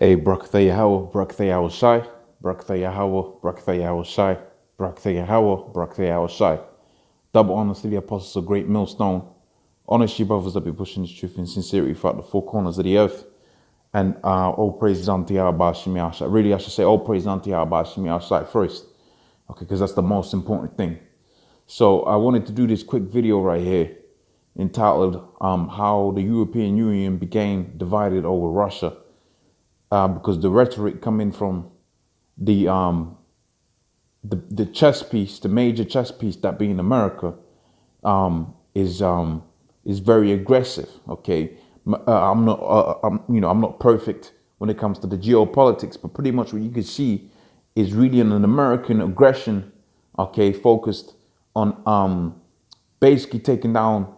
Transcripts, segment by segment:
Hey, Brakthaya Yahweh, Brakthaya Shai, Brakthaya Yahweh, Brakthaya Shai, Brakthaya Yahweh, Brakthaya Shai. Double honors to the apostles of Great Millstone. Honors you brothers that be pushing this truth in sincerity throughout the four corners of the earth. And uh, all praise unto Yahweh Shemi Really, I should say all praise unto Yahweh Shemi first. Okay, because that's the most important thing. So I wanted to do this quick video right here entitled um, How the European Union Became Divided Over Russia uh, because the rhetoric coming from the um the the chess piece, the major chess piece, that being America, um, is um is very aggressive. Okay, uh, I'm not uh, I'm you know I'm not perfect when it comes to the geopolitics, but pretty much what you can see is really an American aggression. Okay, focused on um basically taking down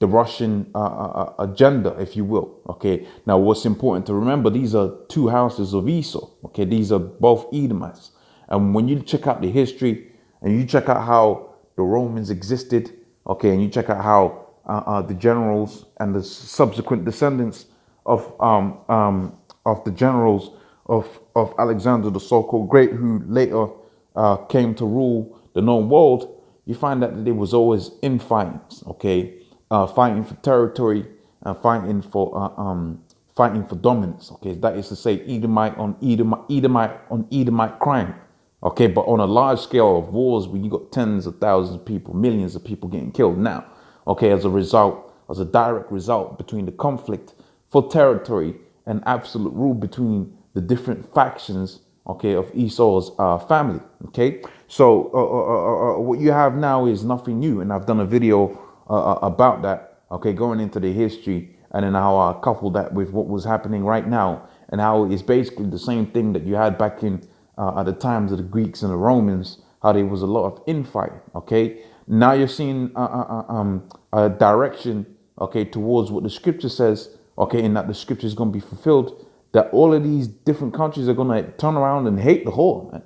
the Russian uh, uh, uh, agenda, if you will. Okay. Now, what's important to remember? These are two houses of Esau. Okay. These are both Edomites. And when you check out the history and you check out how the Romans existed, okay, and you check out how uh, uh, the generals and the subsequent descendants of um, um, of the generals of of Alexander the so-called Great, who later uh, came to rule the known world, you find that there was always infighting. Okay, uh, fighting for territory and fighting for uh, um, fighting for dominance. Okay, that is to say, Edomite on Edomite, Edomite on Edomite crime. Okay, but on a large scale of wars where you got tens of thousands of people, millions of people getting killed now. Okay, as a result, as a direct result between the conflict for territory and absolute rule between the different factions. Okay, of Esau's uh, family. Okay, so uh, uh, uh, uh what you have now is nothing new, and I've done a video uh, uh, about that. Okay, going into the history and then how I couple that with what was happening right now and how it's basically the same thing that you had back in uh, at the times of the Greeks and the Romans. How there was a lot of infight. Okay, now you're seeing uh, uh, uh um, a direction. Okay, towards what the scripture says. Okay, and that the scripture is going to be fulfilled. That all of these different countries are going to turn around and hate the whole man.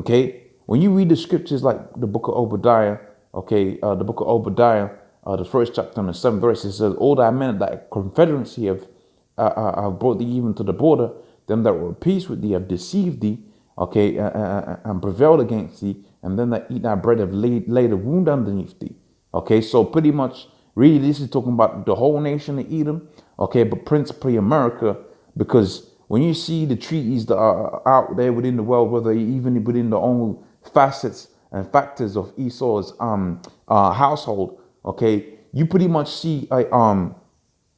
Okay, when you read the scriptures like the book of Obadiah. Okay, uh, the book of Obadiah uh, the first chapter and the seventh verse, it says, All that men that confederacy have, uh, uh, have brought thee even to the border, them that were at peace with thee have deceived thee, okay, uh, uh, uh, and prevailed against thee, and them that eat thy bread have laid, laid a wound underneath thee. Okay, so pretty much, really, this is talking about the whole nation of Edom, okay, but principally America, because when you see the treaties that are out there within the world, whether even within the own facets and factors of Esau's um, uh, household, okay, you pretty much see a um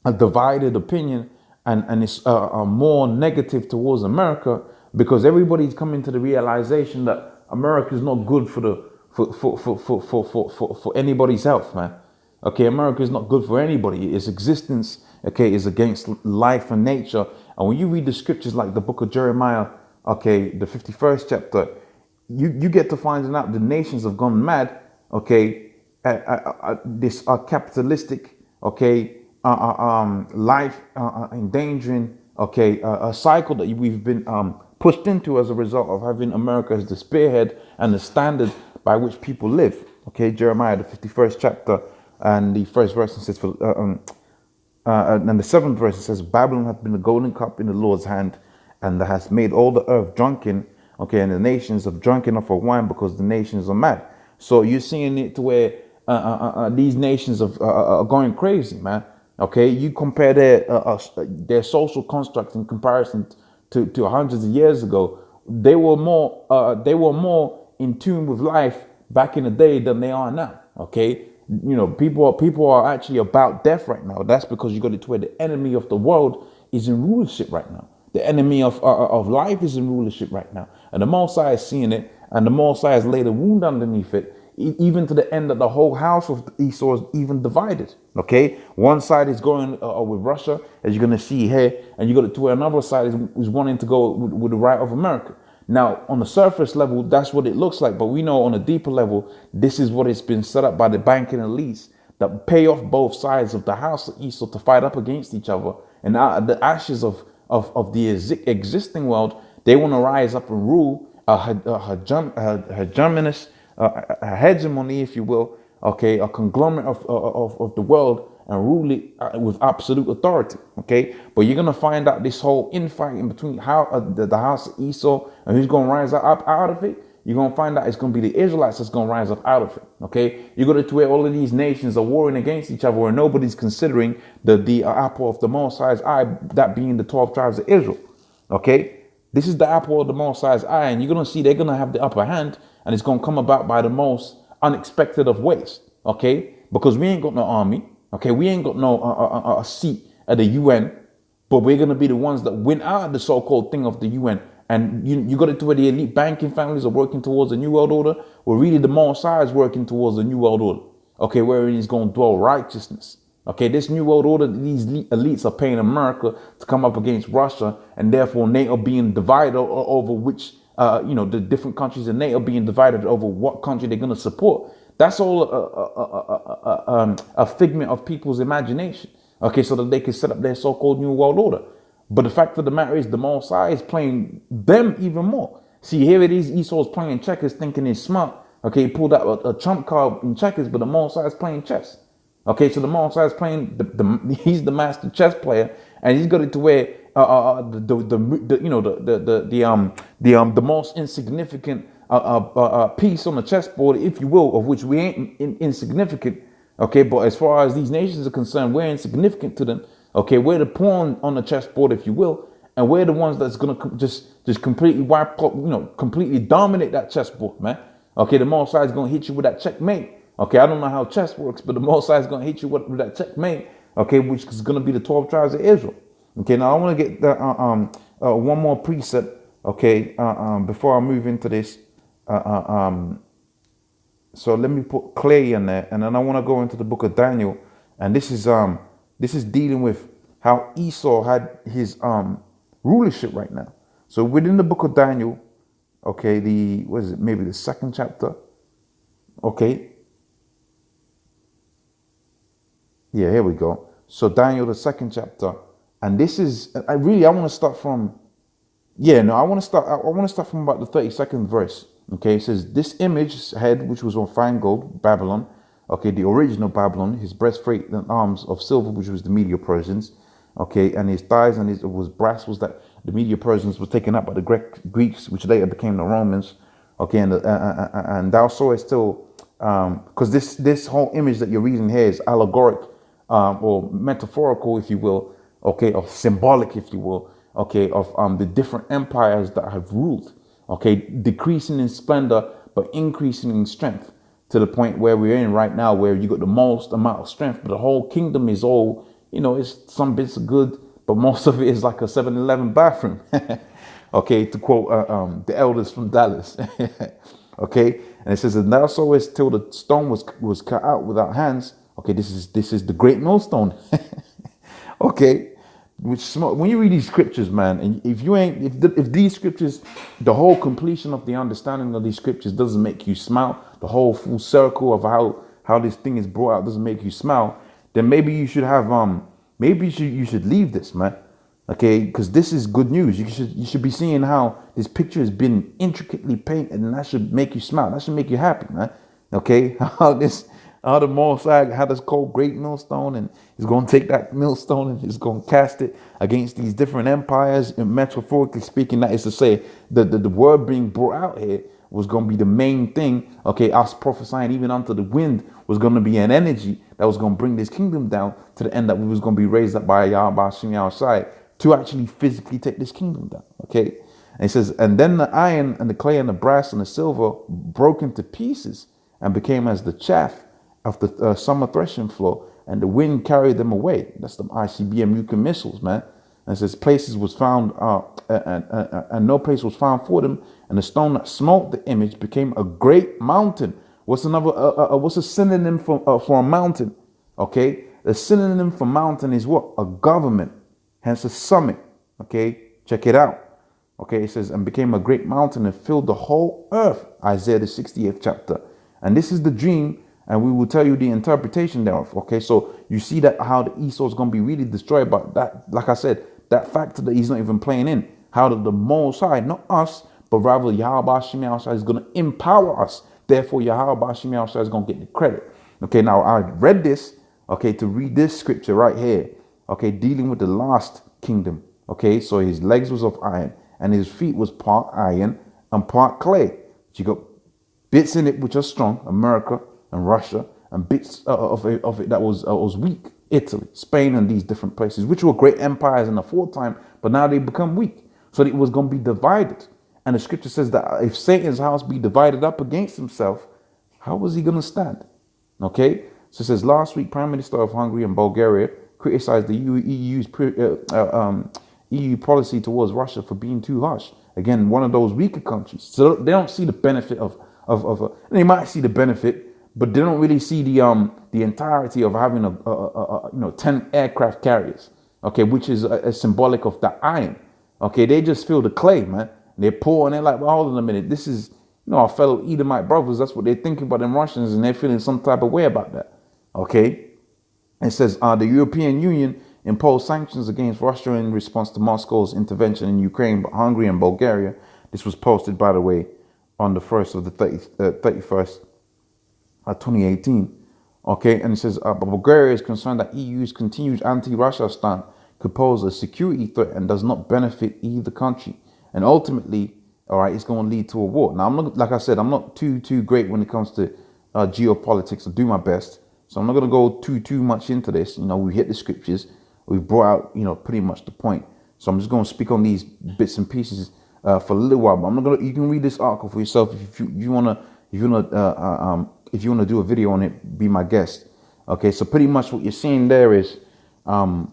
a divided opinion and and it's uh, uh, more negative towards America because everybody's coming to the realization that America is not good for the for for for for for for, for, for anybody's health, man. Okay, America is not good for anybody. Its existence, okay, is against life and nature. And when you read the scriptures like the book of Jeremiah, okay, the 51st chapter, you, you get to finding out the nations have gone mad, okay, uh, uh, uh, this capitalistic, okay, um, life endangering, okay, a cycle that we've been um, pushed into as a result of having America as the spearhead and the standard by which people live. Okay, Jeremiah, the 51st chapter, and the first verse says, for, uh, um, uh, and the seventh verse says, Babylon hath been a golden cup in the Lord's hand, and has made all the earth drunken. Okay, and the nations have drunken enough of wine because the nations are mad. So you're seeing it to where uh, uh, uh, these nations of, are going crazy, man. Okay, you compare their their social construct in comparison to, to hundreds of years ago. They were more they were more in tune with life back in the day than they are now. Okay, you know, people are people are actually about death right now. That's because you got it to where the enemy of the world is in rulership right now. The enemy of uh, of life is in rulership right now, and the Most High is seeing it, and the Most High has laid a wound underneath it, even to the end that the whole house of Esau is even divided. Okay, one side is going uh, uh with Russia, as you're going to see here, and you got it to where another side is, is wanting to go with, with the right of America. Now, on the surface level, that's what it looks like, but we know on a deeper level, this is what it's been set up by the banking elites that pay off both sides of the house of Esau to fight up against each other. And out the ashes of, of, of the existing world, they want to rise up and rule a, a, a hegemonist uh, a hegemony, if you will, okay, a conglomerate of, of, of the world, and rule it uh, with absolute authority. Okay, but you're gonna find out this whole infighting between how uh, the, the house of Esau and who's gonna rise up out of it. You're gonna find out it's gonna be the Israelites that's gonna rise up out of it. Okay, you're gonna to where all of these nations are warring against each other, where nobody's considering the the uh, apple of the Most High's eye, that being the twelve tribes of Israel. Okay, this is the apple of the Most High's eye, and you're gonna see they're gonna have the upper hand, and it's gonna come about by the most unexpected of ways. Okay, because we ain't got no army. Okay, we ain't got no uh, uh, uh, a seat at the UN, but we're gonna be the ones that win out the so-called thing of the UN. And you, you got it to where the elite banking families are working towards a new world order, where really the High is working towards a new world order. Okay, Wherein he's gonna dwell righteousness. Okay, this new world order, these elites are paying America to come up against Russia, and therefore NATO being divided over which, uh, you know, the different countries in NATO being divided over what country they're going to support. That's all a, a, a, um, a, figment of people's imagination. Okay, so that they can set up their so-called new world order. But the fact of the matter is, the High is playing them even more. See, here it is. Esau's playing checkers, thinking he's smart. Okay, he pulled out a, trump card in checkers, but the High is playing chess. Okay, so the High is playing. The, the, he's the master chess player, and he's got it to where uh, uh, uh the, the, the, you know the, the the the um the um the most insignificant a, a, a piece on the chessboard, if you will, of which we ain't in, insignificant. Okay, but as far as these nations are concerned, we're insignificant to them. Okay, we're the pawn on the chessboard, if you will, and we're the ones that's gonna just just completely wipe up, you know, completely dominate that chessboard, man. Okay, the Most High is gonna hit you with that checkmate. Okay, I don't know how chess works, but the Most High is gonna hit you with, with that checkmate. Okay, which is gonna be the twelve tribes of Israel. Okay, now I want to get the, uh, um uh, one more precept. Okay, uh, um, before I move into this. Uh, uh, um, so let me put clay in there, and then I want to go into the book of Daniel, and this is um this is dealing with how Esau had his um rulership right now. So within the book of Daniel, okay, the what is it? Maybe the second chapter. Okay. Yeah, here we go. So Daniel, the second chapter, and this is I really I want to start from. Yeah, no, I want to start. I want to start from about the thirty second verse. Okay, it says this image head, which was on fine gold, Babylon. Okay, the original Babylon, his breastplate and arms of silver, which was the Media Persians. Okay, and his thighs and his was brass was that the Media Persians was taken up by the Greek, Greeks, which later became the Romans. Okay, and uh, uh, uh, and thou sawest still, because um, this this whole image that you're reading here is allegoric um, or metaphorical, if you will. Okay, or symbolic, if you will. Okay, of um, the different empires that have ruled okay, decreasing in splendor, but increasing in strength to the point where we're in right now, where you got the most amount of strength, but the whole kingdom is all, you know, it's some bits good, but most of it is like a 7 Eleven bathroom. okay, to quote uh, um, the elders from Dallas. okay, and it says, And thou sawest till the stone was was cut out without hands. Okay, this is this is the great millstone. okay, when you read these scriptures, man, and if you ain't, if, the, if these scriptures, the whole completion of the understanding of these scriptures doesn't make you smile, the whole full circle of how how this thing is brought out doesn't make you smile, then maybe you should have um, maybe you should you should leave this, man, okay? Because this is good news. You should you should be seeing how this picture has been intricately painted, and that should make you smile. That should make you happy, man. Okay, how this out of Mosag had this cold Great Millstone, and he's going to take that millstone and he's going to cast it against these different empires. And metaphorically speaking, that is to say, the, the, the word being brought out here was going to be the main thing. Okay, us prophesying even unto the wind was going to be an energy that was going to bring this kingdom down to the end that we was going to be raised up by Yahweh outside to actually physically take this kingdom down. Okay, and he says, and then the iron and the clay and the brass and the silver broke into pieces and became as the chaff of the uh, summer threshing floor, and the wind carried them away. That's the ICBM Yuka missiles, man. And says places was found, uh, and, and, and no place was found for them. And the stone that smote the image became a great mountain. What's another? Uh, uh, uh what's a synonym for uh, for a mountain? Okay, the synonym for mountain is what? A government. Hence a summit. Okay, check it out. Okay, it says and became a great mountain and filled the whole earth. Isaiah the 68th chapter. And this is the dream and we will tell you the interpretation thereof. Okay, so you see that how the Esau is going to be really destroyed, but that, like I said, that factor that he's not even playing in. How did the Most High, not us, but rather Yahweh Shemi is going to empower us. Therefore, Yahweh Shemi is going to get the credit. Okay, now I read this. okay, to read this scripture right here, okay, dealing with the last kingdom. Okay, so his legs was of iron and his feet was part iron and part clay. You got bits in it which are strong, America and Russia, and bits uh, of it, of it that was uh, was weak, Italy, Spain, and these different places, which were great empires in the time, but now they become weak. So it was going to be divided. And the scripture says that if Satan's house be divided up against himself, how was he going to stand? Okay, so it says last week, Prime Minister of Hungary and Bulgaria criticized the EU's uh, uh, um, EU policy towards Russia for being too harsh. Again, one of those weaker countries. So they don't see the benefit of of, of a, they might see the benefit, but they don't really see the um the entirety of having a, a, a you know ten aircraft carriers. Okay, which is a, symbolic of the iron. Okay, they just feel the clay, man. They're poor and they're like, well, hold on a minute. This is you know our fellow Edomite brothers. That's what they're thinking about them Russians, and they're feeling some type of way about that. Okay, it says uh, the European Union imposed sanctions against Russia in response to Moscow's intervention in Ukraine, Hungary and Bulgaria. This was posted, by the way, on the 1st of the 30, uh, 31st, uh, 2018. Okay, and it says uh, Bulgaria is concerned that EU's continued anti-Russia stance could pose a security threat and does not benefit either country. And ultimately, all right, it's going to lead to a war. Now, I'm not, like I said, I'm not too too great when it comes to uh, geopolitics. I do my best, so I'm not going to go too too much into this. You know, we hit the scriptures, we brought out, you know, pretty much the point. So I'm just going to speak on these bits and pieces uh, for a little while. But I'm not gonna. You can read this article for yourself if you, you wanna. If you wanna. Uh, uh, um, if you wanna do a video on it, be my guest. Okay. So pretty much what you're seeing there is, um,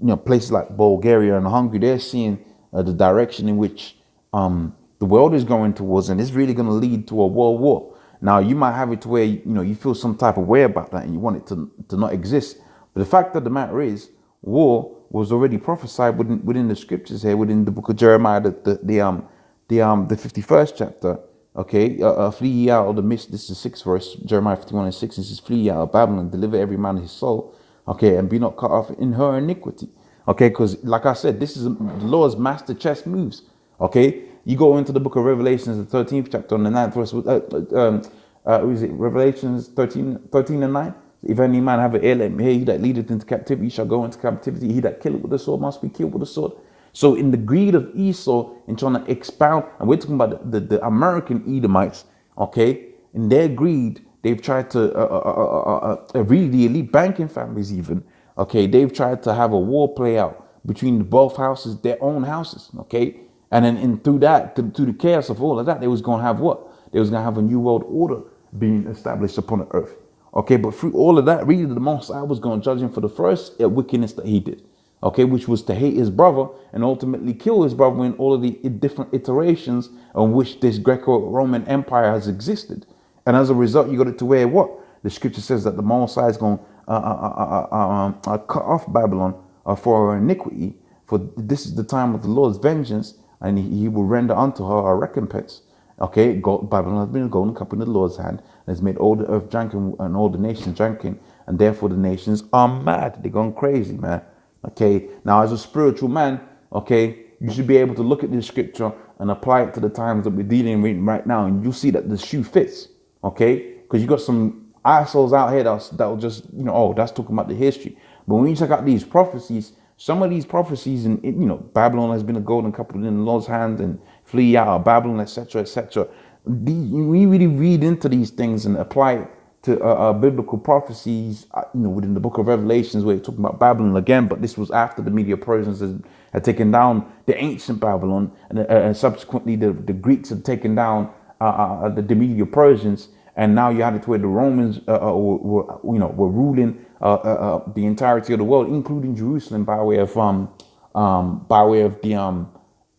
you know, places like Bulgaria and Hungary. They're seeing uh, the direction in which um, the world is going towards, and it's really going to lead to a world war. Now, you might have it to where you know you feel some type of way about that, and you want it to to not exist. But the fact of the matter is, war was already prophesied within, within the scriptures here, within the book of Jeremiah, the, the, the um, the um, the 51st chapter. Okay, uh, uh, flee ye out of the midst. This is the sixth verse, Jeremiah 51 and 6. This is flee ye out of Babylon, deliver every man his soul. Okay, and be not cut off in her iniquity. Okay, because like I said, this is the Lord's master chess moves. Okay, you go into the book of Revelations, the 13th chapter, on the 9th verse. Uh, um, uh, is it Revelations 13, 13 and 9? If any man have an ear, let me hear. He that leadeth into captivity shall go into captivity. He that killeth with the sword must be killed with the sword. So in the greed of Esau in trying to expound, and we're talking about the, the, the American Edomites, okay, in their greed, they've tried to, uh, uh, uh, really the elite banking families even, okay, they've tried to have a war play out between both houses, their own houses, okay? And then in, through that, through the chaos of all of that, they was going to have what? They was going to have a new world order being established upon the earth. Okay, but through all of that, really, the most I was going to judge him for the first wickedness that he did. Okay, which was to hate his brother and ultimately kill his brother in all of the different iterations on which this Greco-Roman Empire has existed. And as a result, you got it to where what the scripture says that the Messiah is going to uh, uh, uh, um, cut off Babylon for her iniquity. For this is the time of the Lord's vengeance, and he, he will render unto her a recompense. Okay, God, Babylon has been a golden cup in the Lord's hand and has made all the earth drunken and all the nations drunken, and therefore the nations are mad. They're going crazy, man. Okay, now as a spiritual man, okay, you should be able to look at this scripture and apply it to the times that we're dealing with right now, and you'll see that the shoe fits. Okay, because you got some assholes out here that's that'll just you know, oh, that's talking about the history. But when you check out these prophecies, some of these prophecies, and you know, Babylon has been a golden couple in the Lord's hand, and flee out of Babylon, etc., etc. We really read into these things and apply it to uh, uh, biblical prophecies, uh, you know, within the book of Revelations, where you're talking about Babylon again, but this was after the Medo Persians had, had, taken down the ancient Babylon, and, uh, subsequently the, the Greeks had taken down uh, uh, the, the Medo Persians, and now you had it where the Romans were, were, you know, were ruling the entirety of the world, including Jerusalem, by way of um, um by way of the um,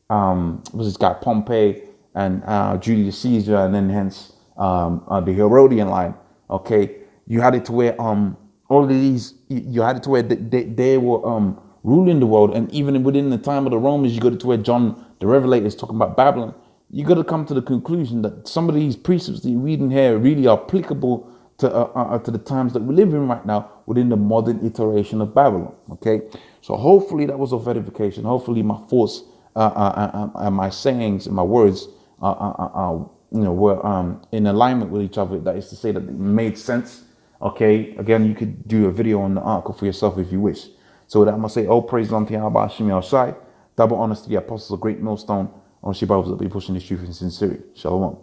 um, was this guy Pompey and Julius Caesar, and then hence um, the Herodian line. Okay, you had it to where um, all of these, you had it to where they, they, they were um, ruling the world, and even within the time of the Romans, you got it to where John the Revelator is talking about Babylon. You got to come to the conclusion that some of these precepts that you read in here really are applicable to uh, uh, uh, to the times that we live in right now within the modern iteration of Babylon. Okay, so hopefully that was of edification. Hopefully my thoughts uh, uh, uh, my sayings and my words, you know, were um, in alignment with each other. That is to say that it made sense Okay, again, you could do a video on the article for yourself if you wish. So that I'm gonna say, all praise unto Yahweh Shemi Shai. Double honors to the apostles of great millstone. On Shiba will be pushing the truth in sincerity. Shalom.